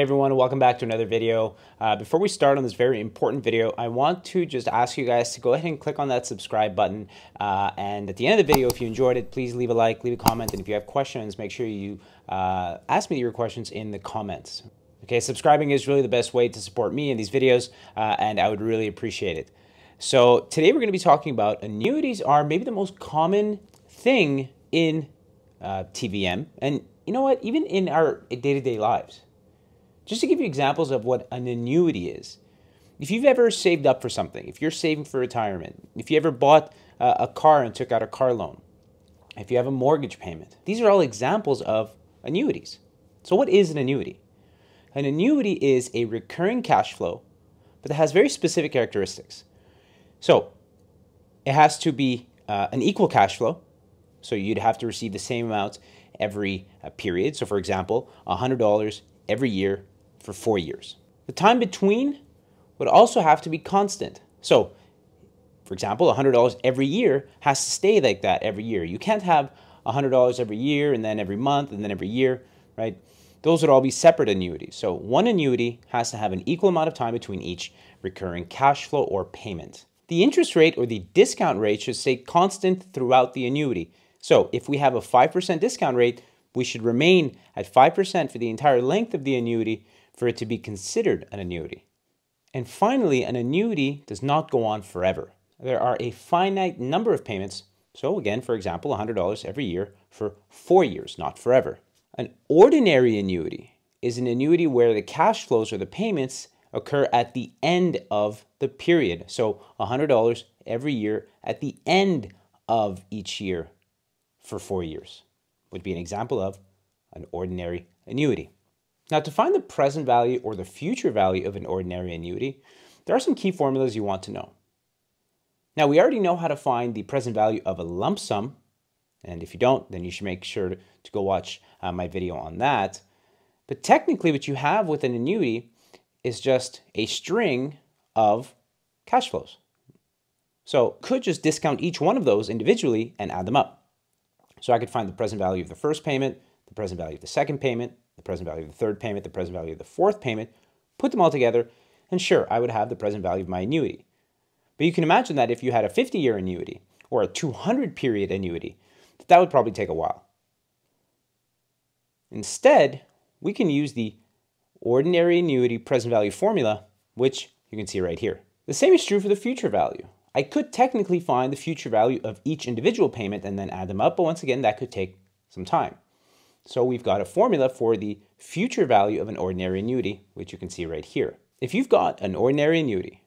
Everyone, welcome back to another video. Uh, before we start on this very important video, I want to just ask you guys to go ahead and click on that subscribe button. Uh, and at the end of the video, if you enjoyed it, please leave a like, leave a comment, and if you have questions, make sure you uh, ask me your questions in the comments. Okay, subscribing is really the best way to support me in these videos, uh, and I would really appreciate it. So today we're going to be talking about annuities are maybe the most common thing in uh, TVM, and you know what, even in our day-to-day -day lives. Just to give you examples of what an annuity is. If you've ever saved up for something, if you're saving for retirement, if you ever bought a car and took out a car loan, if you have a mortgage payment, these are all examples of annuities. So, what is an annuity? An annuity is a recurring cash flow, but it has very specific characteristics. So, it has to be uh, an equal cash flow. So, you'd have to receive the same amount every uh, period. So, for example, $100 every year for four years. The time between would also have to be constant. So, for example, $100 every year has to stay like that every year. You can't have $100 every year and then every month and then every year, right? Those would all be separate annuities. So one annuity has to have an equal amount of time between each recurring cash flow or payment. The interest rate or the discount rate should stay constant throughout the annuity. So if we have a 5% discount rate, we should remain at 5% for the entire length of the annuity for it to be considered an annuity. And finally, an annuity does not go on forever. There are a finite number of payments. So again, for example, $100 every year for four years, not forever. An ordinary annuity is an annuity where the cash flows or the payments occur at the end of the period. So $100 every year at the end of each year for four years would be an example of an ordinary annuity. Now, to find the present value or the future value of an ordinary annuity, there are some key formulas you want to know. Now, we already know how to find the present value of a lump sum, and if you don't, then you should make sure to go watch uh, my video on that. But technically, what you have with an annuity is just a string of cash flows. So could just discount each one of those individually and add them up. So I could find the present value of the first payment, the present value of the second payment, the present value of the third payment, the present value of the fourth payment, put them all together, and sure, I would have the present value of my annuity. But you can imagine that if you had a 50 year annuity or a 200 period annuity, that that would probably take a while. Instead, we can use the ordinary annuity present value formula, which you can see right here. The same is true for the future value. I could technically find the future value of each individual payment and then add them up, but once again, that could take some time. So we've got a formula for the future value of an ordinary annuity, which you can see right here. If you've got an ordinary annuity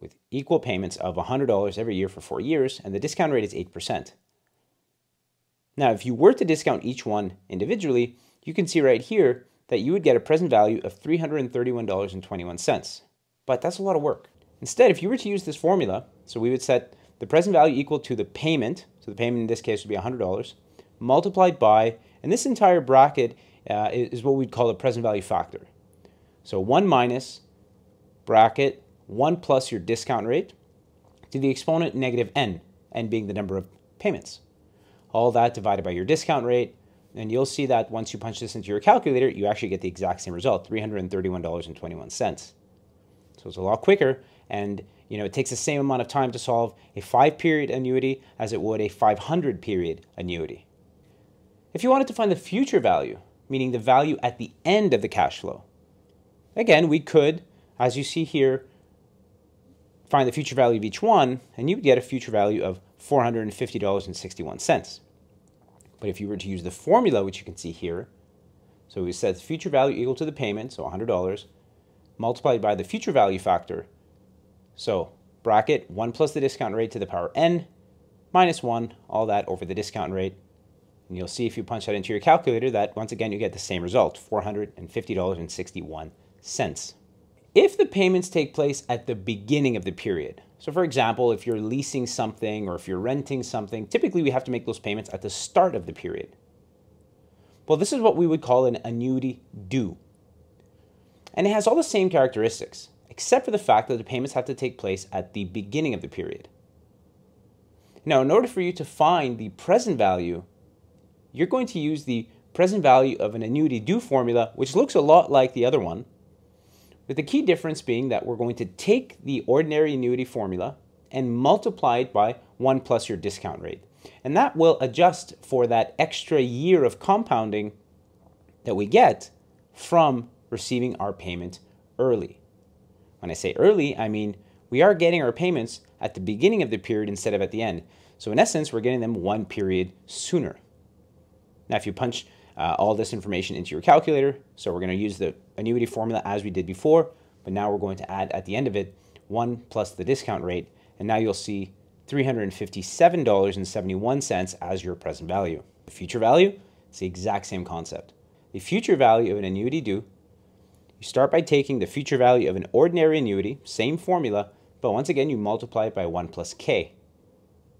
with equal payments of $100 every year for four years, and the discount rate is 8%. Now, if you were to discount each one individually, you can see right here that you would get a present value of $331.21. But that's a lot of work. Instead, if you were to use this formula, so we would set the present value equal to the payment, so the payment in this case would be $100, multiplied by and this entire bracket uh, is what we'd call a present value factor. So 1 minus bracket 1 plus your discount rate to the exponent negative n, n being the number of payments. All that divided by your discount rate, and you'll see that once you punch this into your calculator, you actually get the exact same result, $331.21. So it's a lot quicker, and you know it takes the same amount of time to solve a five-period annuity as it would a 500-period annuity. If you wanted to find the future value, meaning the value at the end of the cash flow, again, we could, as you see here, find the future value of each one, and you would get a future value of $450.61. But if you were to use the formula, which you can see here, so we said future value equal to the payment, so $100, multiplied by the future value factor, so bracket 1 plus the discount rate to the power n, minus 1, all that over the discount rate, and you'll see if you punch that into your calculator that once again you get the same result, $450.61. If the payments take place at the beginning of the period, so for example, if you're leasing something or if you're renting something, typically we have to make those payments at the start of the period. Well, this is what we would call an annuity due. And it has all the same characteristics, except for the fact that the payments have to take place at the beginning of the period. Now, in order for you to find the present value you're going to use the present value of an annuity due formula, which looks a lot like the other one, with the key difference being that we're going to take the ordinary annuity formula and multiply it by 1 plus your discount rate. And that will adjust for that extra year of compounding that we get from receiving our payment early. When I say early, I mean we are getting our payments at the beginning of the period instead of at the end. So in essence, we're getting them one period sooner. Now, if you punch uh, all this information into your calculator, so we're going to use the annuity formula as we did before, but now we're going to add at the end of it 1 plus the discount rate, and now you'll see $357.71 as your present value. The future value, it's the exact same concept. The future value of an annuity due, you start by taking the future value of an ordinary annuity, same formula, but once again you multiply it by 1 plus k.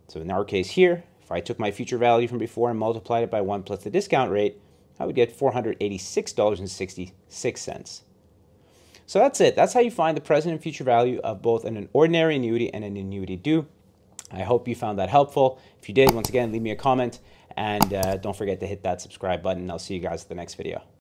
So in our case here, if I took my future value from before and multiplied it by 1 plus the discount rate, I would get $486.66. So that's it. That's how you find the present and future value of both an ordinary annuity and an annuity due. I hope you found that helpful. If you did, once again, leave me a comment and uh, don't forget to hit that subscribe button. I'll see you guys at the next video.